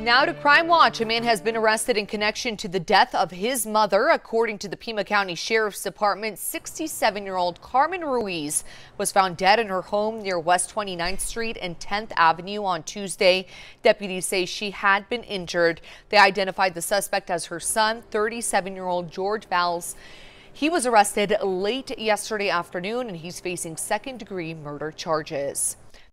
Now to Crime Watch, a man has been arrested in connection to the death of his mother. According to the Pima County Sheriff's Department, 67-year-old Carmen Ruiz was found dead in her home near West 29th Street and 10th Avenue on Tuesday. Deputies say she had been injured. They identified the suspect as her son, 37-year-old George Valls. He was arrested late yesterday afternoon and he's facing second degree murder charges.